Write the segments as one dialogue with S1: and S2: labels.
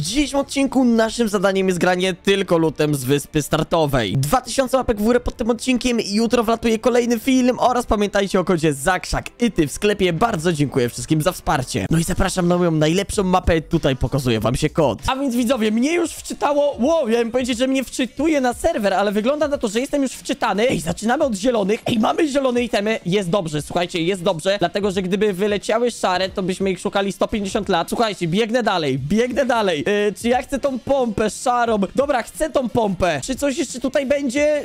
S1: W dzisiejszym odcinku naszym zadaniem jest granie tylko lutem z wyspy startowej. 2000 łapek w górę pod tym odcinkiem i jutro wlatuje kolejny film oraz pamiętajcie o kodzie ZAKSZAK i ty w sklepie. Bardzo dziękuję wszystkim za wsparcie. No i zapraszam na moją najlepszą mapę, tutaj pokazuję wam się kod. A więc widzowie, mnie już wczytało, wow, miałem powiedzieć, że mnie wczytuje na serwer, ale wygląda na to, że jestem już wczytany. Ej, zaczynamy od zielonych. Ej, mamy zielone itemy, jest dobrze, słuchajcie, jest dobrze, dlatego, że gdyby wyleciały szare, to byśmy ich szukali 150 lat. Słuchajcie, biegnę dalej, biegnę dalej. Yy, czy ja chcę tą pompę szarą? Dobra, chcę tą pompę. Czy coś jeszcze tutaj będzie?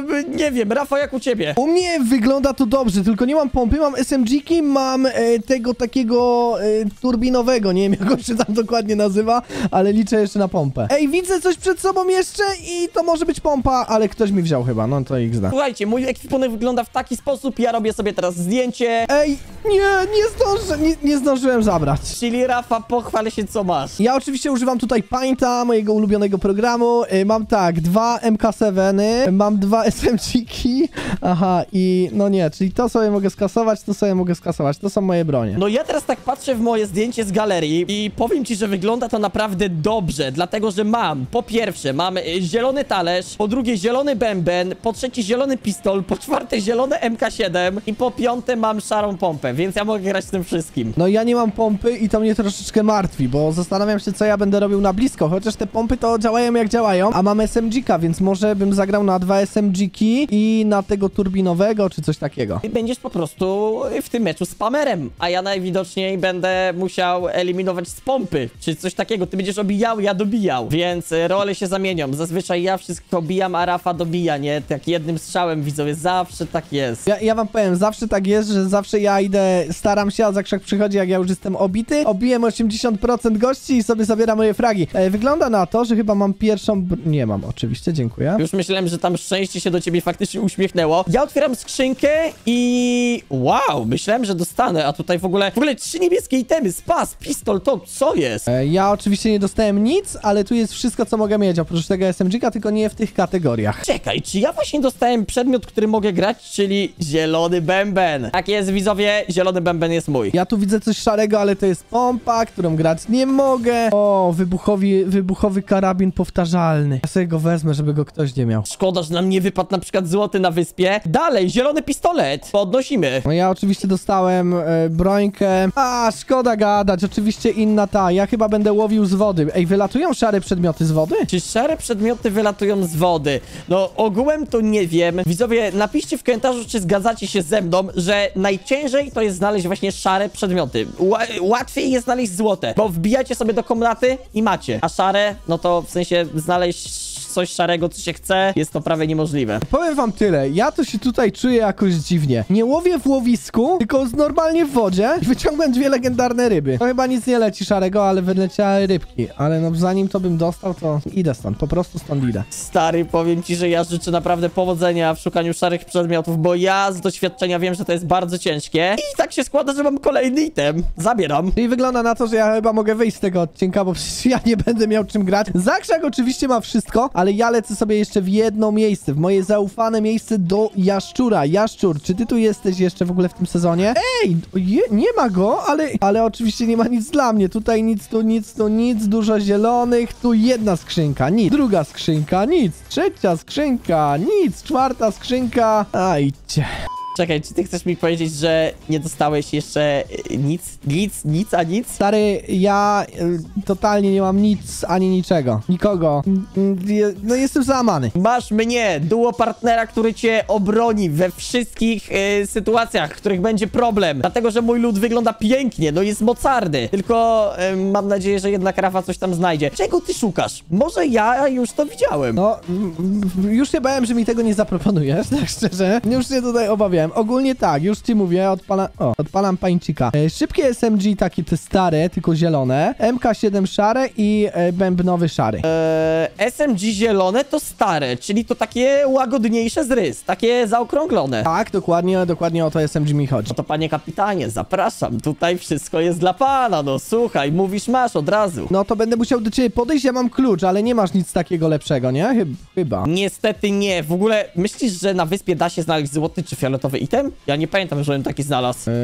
S1: Yy, nie wiem, Rafa, jak u ciebie?
S2: U mnie wygląda to dobrze, tylko nie mam pompy, mam SMG-ki, mam e, tego takiego e, turbinowego, nie wiem jak on się tam dokładnie nazywa, ale liczę jeszcze na pompę. Ej, widzę coś przed sobą jeszcze i to może być pompa, ale ktoś mi wziął chyba, no to XD.
S1: Słuchajcie, mój ekwipunek wygląda w taki sposób, ja robię sobie teraz zdjęcie.
S2: Ej, nie, nie zdążę, nie, nie zdążyłem zabrać.
S1: Czyli Rafa, pochwal się, co masz.
S2: Ja oczywiście używam tutaj Painta, mojego ulubionego programu. Y, Mam tak, dwa MK7, y, mam dwa SMG-ki. Aha, i no nie, czyli to sobie mogę skasować, to sobie mogę skasować. To są moje bronie.
S1: No ja teraz tak patrzę w moje zdjęcie z galerii i powiem ci, że wygląda to naprawdę dobrze, dlatego że mam, po pierwsze, mam y, zielony talerz, po drugie zielony bęben, po trzecie zielony pistol, po czwarte zielone MK7 i po piąte mam szarą pompę, więc ja mogę grać z tym wszystkim.
S2: No ja nie mam pompy i to mnie troszeczkę martwi, bo zastanawiam się, co ja będę robił na blisko, chociaż te pompy to działają jak działają, a mam SMG-ka, więc może bym zagrał na dwa SMG-ki i na tego turbinowego, czy coś takiego.
S1: I będziesz po prostu w tym meczu spamerem, a ja najwidoczniej będę musiał eliminować z pompy, czy coś takiego. Ty będziesz obijał, ja dobijał, więc y, role się zamienią. Zazwyczaj ja wszystko obijam, a Rafa dobija, nie? Tak jednym strzałem, widzowie, zawsze tak jest.
S2: Ja, ja wam powiem, zawsze tak jest, że zawsze ja idę, staram się, a zakrzak przychodzi, jak ja już jestem obity, obiłem 80% gości i sobie zabieram moje fragi. E, wygląda na to, że chyba mam pierwszą... Nie mam, oczywiście, dziękuję.
S1: Już myślałem, że tam szczęście się do ciebie faktycznie uśmiechnęło. Ja otwieram skrzynkę i... Wow, myślałem, że dostanę, a tutaj w ogóle... W ogóle trzy niebieskie itemy, spas, pistol, to co jest?
S2: E, ja oczywiście nie dostałem nic, ale tu jest wszystko, co mogę mieć, oprócz tego SMG-ka, tylko nie w tych kategoriach.
S1: Czekaj, czy ja właśnie dostałem przedmiot, który mogę grać, czyli zielony bęben? Tak jest, widzowie, zielony bęben jest mój.
S2: Ja tu widzę coś szarego, ale to jest pompa, którą grać nie mogę. O, wybuchowy, wybuchowy karabin powtarzalny. Ja sobie go wezmę, żeby go ktoś nie miał.
S1: Szkoda, że nam nie wypadł na przykład złoty na wyspie. Dalej, zielony pistolet. Podnosimy.
S2: No ja oczywiście dostałem e, brońkę. A, szkoda gadać, oczywiście inna ta. Ja chyba będę łowił z wody. Ej, wylatują szare przedmioty z wody?
S1: Czy szare przedmioty wylatują z wody? No, ogółem to nie wiem. Widzowie, napiszcie w komentarzu, czy zgadzacie się ze mną, że najciężej to jest znaleźć właśnie szare przedmioty. Ła łatwiej jest znaleźć złote, bo wbijacie sobie do komnaty i macie. A szare, no to w sensie znaleźć coś szarego, co się chce, jest to prawie niemożliwe.
S2: Powiem wam tyle, ja to się tutaj czuję jakoś dziwnie. Nie łowię w łowisku, tylko normalnie w wodzie i wyciągłem dwie legendarne ryby. To chyba nic nie leci szarego, ale wyleciały rybki. Ale no zanim to bym dostał, to idę stąd, po prostu stąd idę.
S1: Stary, powiem ci, że ja życzę naprawdę powodzenia w szukaniu szarych przedmiotów, bo ja z doświadczenia wiem, że to jest bardzo ciężkie. I tak się składa, że mam kolejny item. Zabieram.
S2: Czyli wygląda na to, że ja chyba mogę wyjść z tego odcinka, bo przecież ja nie będę miał czym grać. Zakrzak oczywiście ma wszystko, ale ja lecę sobie jeszcze w jedno miejsce, w moje zaufane miejsce do Jaszczura. Jaszczur, czy ty tu jesteś jeszcze w ogóle w tym sezonie? Ej, je, nie ma go, ale, ale oczywiście nie ma nic dla mnie. Tutaj nic, tu nic, tu nic, dużo zielonych, tu jedna skrzynka, nic. Druga skrzynka, nic. Trzecia skrzynka, nic. Czwarta skrzynka, a idźcie.
S1: Czekaj, czy ty chcesz mi powiedzieć, że nie dostałeś jeszcze y, nic, nic, nic, a nic?
S2: Stary, ja y, totalnie nie mam nic ani niczego. Nikogo. Mm, je- No jestem załamany.
S1: Masz mnie, duo partnera, który cię obroni we wszystkich y, sytuacjach, w których będzie problem. Dlatego, że mój lud wygląda pięknie, no jest mocarny. Tylko y, mam nadzieję, że jednak Rafa coś tam znajdzie. Czego ty szukasz? Może ja już to widziałem.
S2: No, mm, mm, już się bałem, że mi tego nie zaproponujesz, tak szczerze. Już się tutaj obawiałem. Ogólnie tak, już ci mówię, odpalam, o, odpalam pańcika. E, szybkie SMG, takie te stare, tylko zielone. MK7 szare i e, bębnowy szary.
S1: Eee, SMG zielone to stare, czyli to takie łagodniejsze z rys, takie zaokrąglone.
S2: Tak, dokładnie, dokładnie o to SMG mi chodzi.
S1: No to panie kapitanie, zapraszam, tutaj wszystko jest dla pana, no słuchaj, mówisz masz od razu.
S2: No to będę musiał do ciebie podejść, ja mam klucz, ale nie masz nic takiego lepszego, nie? Chyb- Chyba.
S1: Niestety nie, w ogóle myślisz, że na wyspie da się znaleźć złoty czy fioletowy nowy item? Ja nie pamiętam, żebym taki znalazł.
S2: Eee,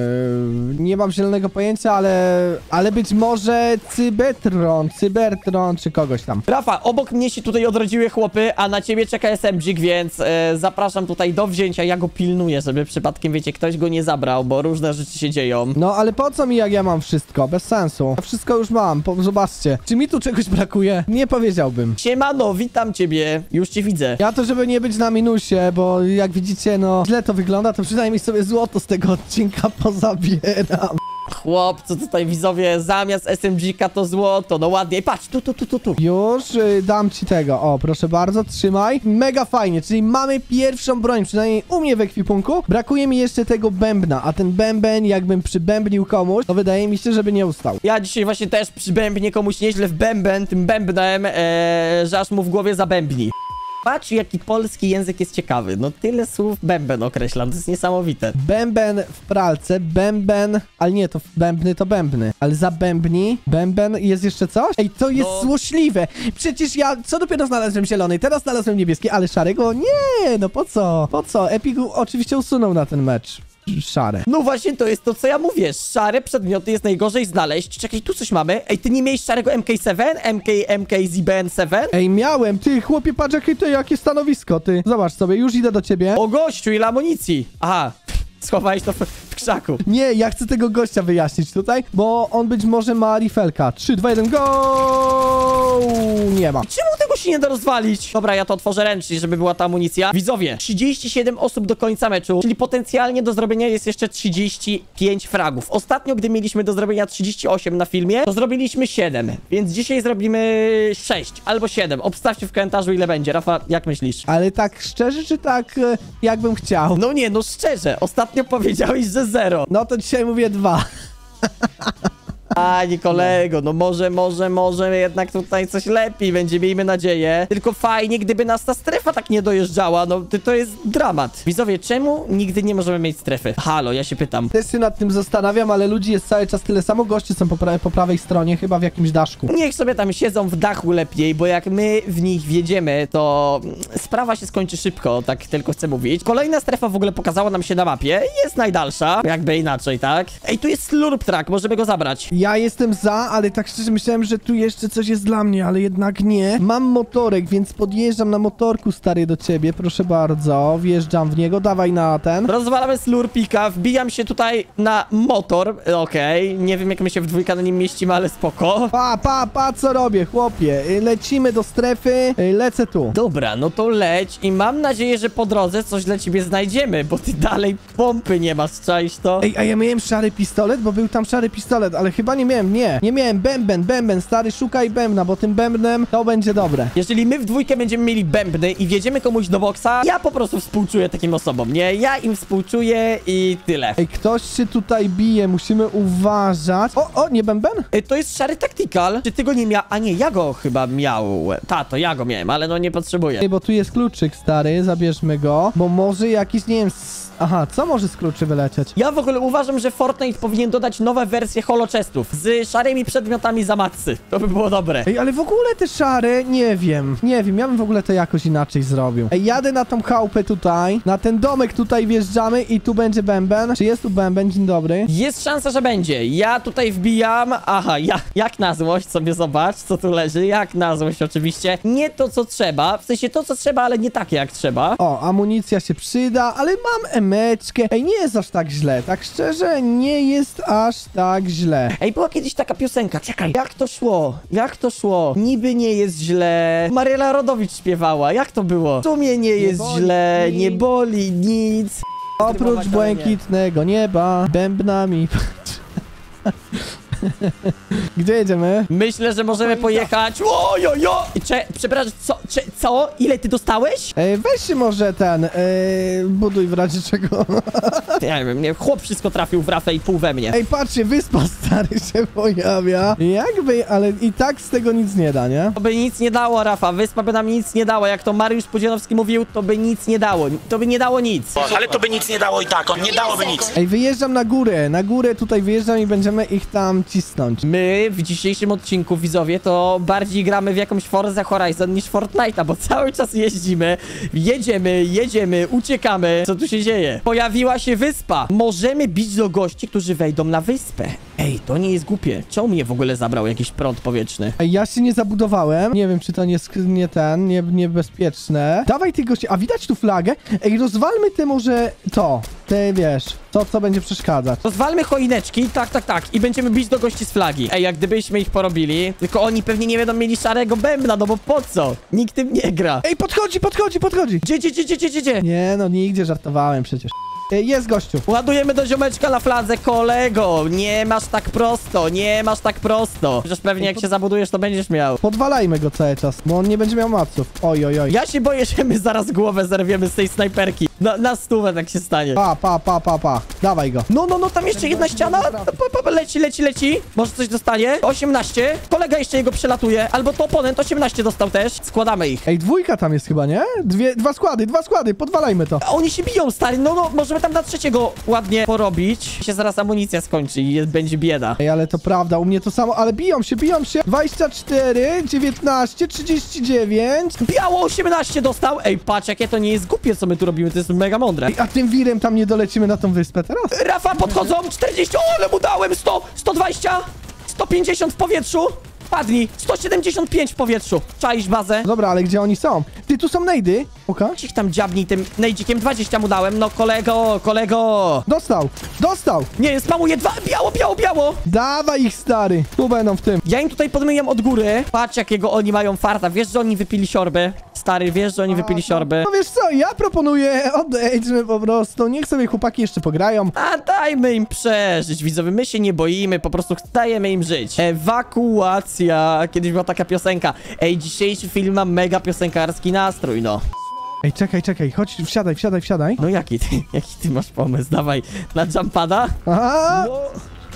S2: nie mam zielonego pojęcia, ale, ale być może Cybertron, Cybertron czy kogoś tam.
S1: Rafa, obok mnie się tutaj odrodziły chłopy, a na ciebie czeka SMG, więc e, zapraszam tutaj do wzięcia. Ja go pilnuję, żeby przypadkiem, wiecie, ktoś go nie zabrał, bo różne rzeczy się dzieją.
S2: No ale po co mi jak ja mam wszystko? Bez sensu. Ja wszystko już mam, po, zobaczcie. Czy mi tu czegoś brakuje? Nie powiedziałbym.
S1: Siemano, witam ciebie. Już cię widzę.
S2: Ja to, żeby nie być na minusie, bo jak widzicie, no źle to wygląda, to przynajmniej sobie złoto z tego odcinka pozabieram.
S1: Chłop, co tutaj widzowie, zamiast SMG-ka to złoto. No ładnie. Patrz, tu, tu, tu, tu, tu.
S2: Już y, dam ci tego. O, proszę bardzo, trzymaj. Mega fajnie, czyli mamy pierwszą broń, przynajmniej u mnie w ekwipunku. Brakuje mi jeszcze tego bębna, a ten bęben, jakbym przybębnił komuś, to wydaje mi się, żeby nie ustał.
S1: Ja dzisiaj właśnie też przybębnię komuś nieźle w bęben, tym bębnem, e, że aż mu w głowie zabębni. Patrz, jaki polski język jest ciekawy. No tyle słów bęben określam, to jest niesamowite.
S2: Bęben w pralce, bęben, ale nie, to bębny to bębny, ale zabębni, bęben, jest jeszcze coś? Ej, to jest
S1: No.
S2: złośliwe. Przecież ja, co dopiero znalazłem zielony, teraz znalazłem niebieski, ale szarego? Nie, no po co? Po co? Epic oczywiście usunął na ten mecz szare.
S1: No właśnie, to jest to, co ja mówię. Szare przedmioty jest najgorzej znaleźć. Czekaj, tu coś mamy. Ej, ty nie miałeś szarego MK7? MK, MK ZBN7?
S2: Ej, miałem, ty, chłopie, patrz jakie to, jakie stanowisko, ty. Zobacz sobie, już idę do ciebie.
S1: O gościu, ile amunicji. Aha, schowałeś to w, w krzaku.
S2: Nie, ja chcę tego gościa wyjaśnić tutaj, bo on być może ma rifelka. 3, 2, 1, go! Nie ma.
S1: Czemu tego się nie da rozwalić? Dobra, ja to otworzę ręcznie, żeby była ta amunicja. Widzowie, 37 osób do końca meczu, czyli potencjalnie do zrobienia jest jeszcze 35 fragów. Ostatnio, gdy mieliśmy do zrobienia 38 na filmie, to zrobiliśmy 7, więc dzisiaj zrobimy 6 albo 7. Obstawcie w komentarzu, ile będzie. Rafa, jak myślisz?
S2: Ale tak szczerze, czy tak e, jakbym chciał?
S1: No nie, no szczerze, ostatnio powiedziałeś, że 0.
S2: No to dzisiaj mówię dwa.
S1: Ani kolego, no może, może, może jednak tutaj coś lepiej będzie, miejmy nadzieję. Tylko fajnie, gdyby nas ta strefa tak nie dojeżdżała, no to, to jest dramat. Widzowie, czemu nigdy nie możemy mieć strefy? Halo, ja się pytam.
S2: Też się nad tym zastanawiam, ale ludzi jest cały czas tyle samo. Goście są po, pra po prawej stronie, chyba w jakimś daszku.
S1: Niech sobie tam siedzą w dachu lepiej, bo jak my w nich wjedziemy, to sprawa się skończy szybko, tak tylko chcę mówić. Kolejna strefa w ogóle pokazała nam się na mapie, jest najdalsza, jakby inaczej, tak? Ej, tu jest slurp track, możemy go zabrać.
S2: Ja jestem za, ale tak szczerze myślałem, że tu jeszcze coś jest dla mnie, ale jednak nie. Mam motorek, więc podjeżdżam na motorku stary do ciebie, proszę bardzo. Wjeżdżam w niego, dawaj na ten.
S1: Rozwalamy slurpika, wbijam się tutaj na motor, okej, nie wiem jak my się w dwójkę na nim mieścimy, ale spoko.
S2: Pa, pa, pa, co robię, chłopie? Y, Lecimy do strefy, y, lecę tu.
S1: Dobra, no to leć i mam nadzieję, że po drodze coś dla ciebie znajdziemy, bo ty dalej pompy nie masz, czaisz to?
S2: Ej, a ja miałem szary pistolet, bo był tam szary pistolet, ale chyba nie miałem, nie. Nie miałem bęben, bęben, stary, szukaj bębna, bo tym bębnem to będzie dobre.
S1: Jeżeli my w dwójkę będziemy mieli bębny i wjedziemy komuś do boksa, ja po prostu współczuję takim osobom, nie? Ja im współczuję i tyle.
S2: Ej, ktoś się tutaj bije, musimy uważać. O, o, nie bęben?
S1: Ej, To jest szary tactical. Czy ty go nie miał? A nie, ja go chyba miał. Ta, to ja go miałem, ale no nie potrzebuję.
S2: Ej, bo tu jest kluczyk, stary, zabierzmy go, bo może jakiś, nie wiem, aha, co może z kluczy wylecieć?
S1: Ja w ogóle uważam, że Fortnite powinien dodać nowe wersje z szarymi przedmiotami za matcy. To by było dobre.
S2: Ej, ale w ogóle te szare, nie wiem, nie wiem, ja bym w ogóle to jakoś inaczej zrobił. Ej, jadę na tą chałupę tutaj, na ten domek tutaj wjeżdżamy i tu będzie bęben. Czy jest tu bęben? Dzień dobry.
S1: Jest szansa, że będzie. Ja tutaj wbijam. Aha, ja, jak na złość sobie zobacz, co tu leży. Jak na złość oczywiście. Nie to, co trzeba. W sensie to, co trzeba, ale nie takie, jak trzeba.
S2: O, amunicja się przyda, ale mam emeczkę. Ej, nie jest aż tak źle, tak szczerze, nie jest aż tak źle.
S1: Ej, była kiedyś taka piosenka, czekaj, jak to szło? Jak to szło? Niby nie jest źle. Mariela Rodowicz śpiewała, jak to było? W sumie nie jest
S2: boli
S1: źle,
S2: nic.
S1: nie boli nic.
S2: Oprócz błękitnego nieba, bębnami. Gdzie jedziemy?
S1: Myślę, że możemy pojechać. Ojojo! Cze, przepraszam, co, cze, co? Ile ty dostałeś?
S2: Ej, weź się może ten, ej, buduj w razie czego.
S1: Nie wiem, nie, chłop wszystko trafił w rafę i pół we mnie.
S2: Ej, patrzcie, wyspa stary się pojawia. Jakby, ale i tak z tego nic nie da, nie?
S1: To by nic nie dało, Rafa. Wyspa by nam nic nie dała. Jak to Mariusz Pudzianowski mówił, to by nic nie dało. To by nie dało nic.
S3: Ale to by nic nie dało i tak, on nie dałoby nic.
S2: Ej, wyjeżdżam na górę, na górę tutaj wyjeżdżam i będziemy ich tam
S1: My w dzisiejszym odcinku, widzowie, to bardziej gramy w jakąś Forza Horizon niż Fortnite'a, bo cały czas jeździmy, jedziemy, jedziemy, uciekamy. Co tu się dzieje? Pojawiła się wyspa. Możemy bić do gości, którzy wejdą na wyspę. Ej, to nie jest głupie. Czemu mnie w ogóle zabrał jakiś prąd powietrzny?
S2: Ej, ja się nie zabudowałem. Nie wiem, czy to nie, sk- nie ten, nie, niebezpieczne. Dawaj ty gości. A widać tu flagę? Ej, rozwalmy te może to. Ty wiesz, to co będzie przeszkadzać.
S1: Rozwalmy choineczki, tak, tak, tak, i będziemy bić do gości z flagi. Ej, jak gdybyśmy ich porobili, tylko oni pewnie nie będą mieli szarego bębna, no bo po co? Nikt tym nie gra.
S2: Ej, podchodzi, podchodzi, podchodzi.
S1: Gdzie, gdzie, gdzie, gdzie, gdzie, gdzie?
S2: Nie, no nigdzie żartowałem przecież. Ej, jest gościu.
S1: Ładujemy do ziomeczka na fladze, kolego. Nie masz tak prosto, nie masz tak prosto. Przecież pewnie jak się zabudujesz, to będziesz miał.
S2: Podwalajmy go cały czas, bo on nie będzie miał maców. Oj, oj, oj.
S1: Ja się boję, że my zaraz głowę zerwiemy z tej snajperki. Na, na stówę tak się stanie.
S2: Pa, pa, pa, pa, pa. Dawaj go.
S1: No, no, no, tam jeszcze jedna ściana. Pa, pa, pa, leci, leci, leci. Może coś dostanie? 18. Kolega jeszcze jego przelatuje. Albo to oponent 18 dostał też. Składamy ich.
S2: Ej, dwójka tam jest chyba, nie? Dwie, dwa składy, dwa składy, podwalajmy to.
S1: A oni się biją, stary. No, no, możemy tam na trzeciego ładnie porobić. Się zaraz amunicja skończy i jest, będzie bieda.
S2: Ej, ale to prawda, u mnie to samo, ale biją się, biją się. 24, 19, 39.
S1: Biało 18 dostał. Ej, patrz, jakie to nie jest głupie, co my tu robimy. To jest mega mądre.
S2: Ej, a tym wirem tam nie dolecimy na tą wyspę teraz?
S1: Rafa, podchodzą. 40. O, ale mu dałem. 100, 120, 150 w powietrzu. Padnij. 175 w powietrzu. Czaisz bazę?
S2: Dobra, ale gdzie oni są? Ty, tu są nejdy. Oka.
S1: Ich tam dziabnij tym nejdzikiem. 20 mu dałem. No, kolego, kolego.
S2: Dostał, dostał.
S1: Nie, spamuje dwa. Biało, biało, biało.
S2: Dawaj ich, stary. Tu będą w tym.
S1: Ja im tutaj podmyjam od góry. Patrz, jakiego oni mają farta. Wiesz, że oni wypili siorbę? Stary, wiesz, że oni wypili siorbę?
S2: No wiesz co, ja proponuję, odejdźmy po prostu. Niech sobie chłopaki jeszcze pograją.
S1: A dajmy im przeżyć, widzowie. My się nie boimy, po prostu dajemy im żyć. Ewakuacja. Kiedyś była taka piosenka. Ej, dzisiejszy film ma mega piosenkarski nastrój, no.
S2: Ej, czekaj, czekaj, chodź, wsiadaj, wsiadaj, wsiadaj.
S1: No jaki ty, jaki ty masz pomysł? Dawaj, na jumpada?
S2: Aha!
S1: No.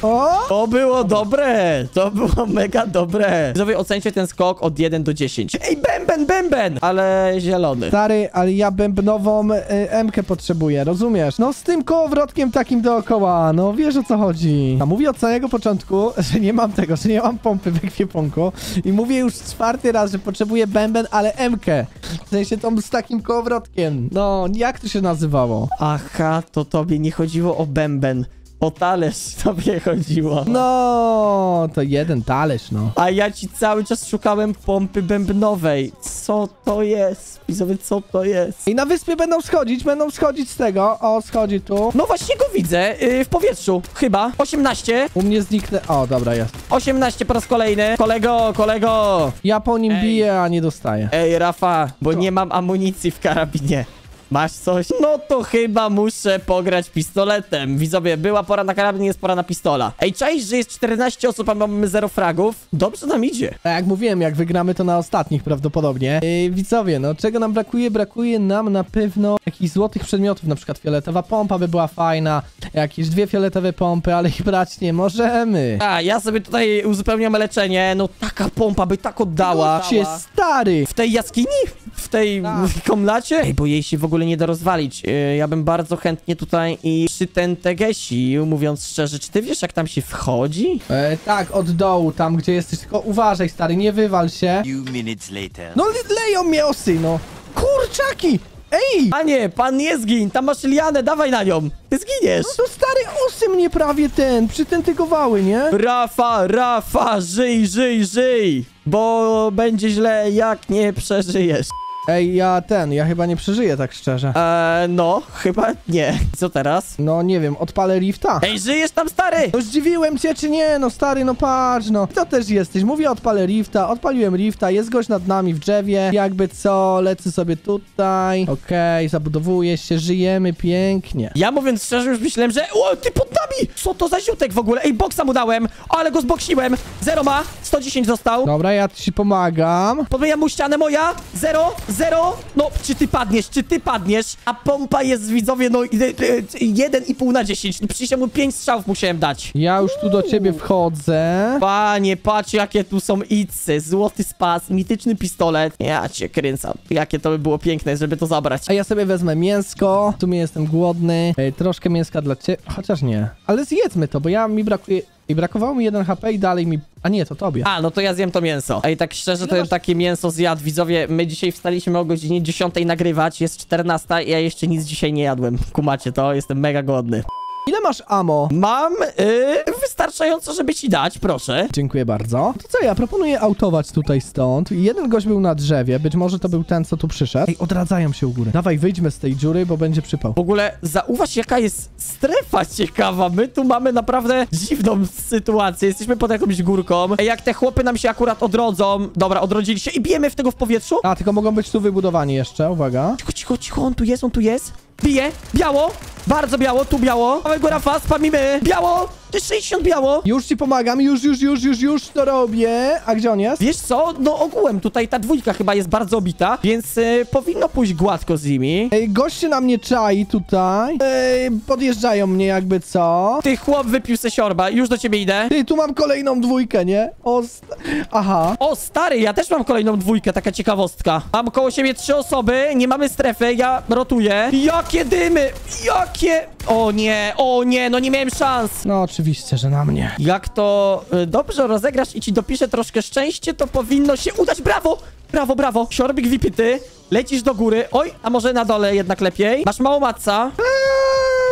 S2: O!
S1: To było dobre! To było mega dobre! Widzowie, ocencie ten skok od 1 do 10. Ej, bęben, bęben! Ale zielony.
S2: Stary, ale ja bębnową y, M-kę potrzebuję, rozumiesz? No z tym kołowrotkiem takim dookoła, no wiesz o co chodzi. A mówię od samego początku, że nie mam tego, że nie mam pompy w ekwipunku i mówię już czwarty raz, że potrzebuję bęben, ale M-kę. W sensie tą z takim kołowrotkiem. No, jak to się nazywało?
S1: Aha, to tobie nie chodziło o bęben. O talerz tobie chodziło.
S2: No, to jeden talerz, no.
S1: A ja ci cały czas szukałem pompy bębnowej. Co to jest? Widzowie, co to jest?
S2: I na wyspie będą schodzić, będą schodzić z tego. O, schodzi tu.
S1: No właśnie go widzę, yy, w powietrzu, chyba. 18.
S2: U mnie zniknę. O, dobra, jest.
S1: 18 po raz kolejny. Kolego, kolego.
S2: Ja po nim
S1: Ej.
S2: biję, a nie dostaję.
S1: Ej, Rafa, bo
S2: Co?
S1: nie mam amunicji w karabinie. Masz coś? No to chyba muszę pograć pistoletem. Widzowie, była pora na karabin, jest pora na pistola. Ej, czaisz, że jest 14 osób, a mamy 0 fragów? Dobrze nam idzie.
S2: Tak jak mówiłem, jak wygramy to na ostatnich prawdopodobnie. Yy, widzowie, no czego nam brakuje? Brakuje nam na pewno jakichś złotych przedmiotów, na przykład fioletowa pompa by była fajna, jakieś dwie fioletowe pompy, ale ich brać nie możemy.
S1: A, ja sobie tutaj uzupełniam leczenie. No taka pompa by tak oddała.
S2: Cię stary!
S1: W tej jaskini? W tej
S2: Tak.
S1: komnacie? Ej, bo jej się w ogóle nie da rozwalić. Yy, ja bym bardzo chętnie tutaj i przy ten tegesi, mówiąc szczerze, czy ty wiesz jak tam się wchodzi?
S2: E, tak, od dołu, tam gdzie jesteś, tylko uważaj stary, nie wywal się.
S3: few minutes later.
S2: No le- leją mnie osy, no! Kurczaki! Ej!
S1: Panie, pan nie zgin, tam masz lianę, dawaj na nią. Ty zginiesz.
S2: No stary, osy mnie prawie ten, przytentygowały, nie?
S1: Rafa, Rafa, żyj, żyj, żyj. Bo będzie źle, jak nie przeżyjesz.
S2: Ej, ja ten, ja chyba nie przeżyję tak szczerze.
S1: Eee, no, chyba nie. Co teraz?
S2: No nie wiem, odpalę rifta.
S1: Ej, żyjesz tam, stary?
S2: No zdziwiłem cię, czy nie? No stary, no patrz, no. To też jesteś. Mówię, odpalę rifta, odpaliłem rifta, jest gość nad nami w drzewie. Jakby co, lecę sobie tutaj. Okej, zabudowuję się, żyjemy pięknie.
S1: Ja mówiąc szczerze, już myślałem, że... O, ty pod nami! Co to za ziutek w ogóle? Ej, boksa mu dałem, ale go zboksiłem. Zero ma, 110 dostał.
S2: Dobra, ja ci pomagam.
S1: Podbijam mu ścianę moja. Zero, zero. No, czy ty padniesz, czy ty padniesz? A pompa jest, widzowie, no, i- i- i- jeden i pół na 10. No, przecież mu 5 strzałów musiałem dać.
S2: Ja już tu do ciebie wchodzę.
S1: Panie, patrz jakie tu są icy. Złoty spas, mityczny pistolet. Ja cię kręcam. Jakie to by było piękne, żeby to zabrać.
S2: A ja sobie wezmę mięsko. W sumie jestem głodny. Ej, troszkę mięska dla ciebie. Chociaż nie. Ale zjedzmy to, bo ja mi brakuje I brakowało mi 1 HP i dalej mi... A nie, to tobie.
S1: A, no to ja zjem to mięso. Ej, tak szczerze, to ja takie mięso zjadł. Widzowie, my dzisiaj wstaliśmy o godzinie 10 nagrywać, jest 14 i ja jeszcze nic dzisiaj nie jadłem. Kumacie to? Jestem mega głodny.
S2: Ile masz amo?
S1: Mam yy, wystarczająco, żeby ci dać, proszę.
S2: Dziękuję bardzo. To co, ja proponuję autować tutaj stąd. Jeden gość był na drzewie, być może to był ten, co tu przyszedł. Ej, odradzają się u góry. Dawaj, wyjdźmy z tej dziury, bo będzie przypał.
S1: W ogóle zauważ, jaka jest strefa ciekawa. My tu mamy naprawdę dziwną sytuację. Jesteśmy pod jakąś górką. Ej, Jak te chłopy nam się akurat odrodzą. Dobra, odrodzili się i bijemy w tego w powietrzu.
S2: A, tylko mogą być tu wybudowani jeszcze, uwaga.
S1: Cicho, cicho, cicho, on tu jest, on tu jest. Bije, biało, bardzo biało, tu biało. Mamy góra fast, spamimy. Biało, 60 biało.
S2: Już ci pomagam, już, już, już, już, już to robię. A gdzie on jest?
S1: Wiesz co, no ogółem tutaj ta dwójka chyba jest bardzo obita, więc y, powinno pójść gładko z nimi.
S2: Ej, goście na mnie czai tutaj. Ej, podjeżdżają mnie jakby co.
S1: Ty chłop wypił se siorba, już do ciebie idę.
S2: Ty, tu mam kolejną dwójkę, nie? O, st- Aha.
S1: O, stary, ja też mam kolejną dwójkę, taka ciekawostka. Mam koło siebie trzy osoby, nie mamy strefy, ja rotuję. Jakie dymy! Jakie... O nie, o nie, no nie miałem szans.
S2: No oczywiście, że na mnie.
S1: Jak to y, dobrze rozegrasz i ci dopiszę troszkę szczęście, to powinno się udać. Brawo! Brawo, brawo. Siorbik wypity. Lecisz do góry. Oj, a może na dole jednak lepiej. Masz mało matca.
S2: Eee,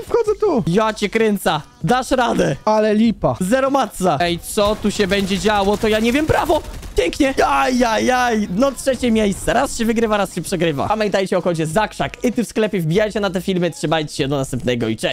S2: wchodzę tu.
S1: Ja cię kręca. Dasz radę.
S2: Ale lipa.
S1: Zero matca. Ej, co tu się będzie działo, to ja nie wiem. Brawo! Pięknie! Ajajaj! No trzecie miejsce. Raz się wygrywa, raz się przegrywa. Pamiętajcie o kodzie Zakrzak. I ty w sklepie wbijajcie na te filmy. Trzymajcie się do następnego i cześć!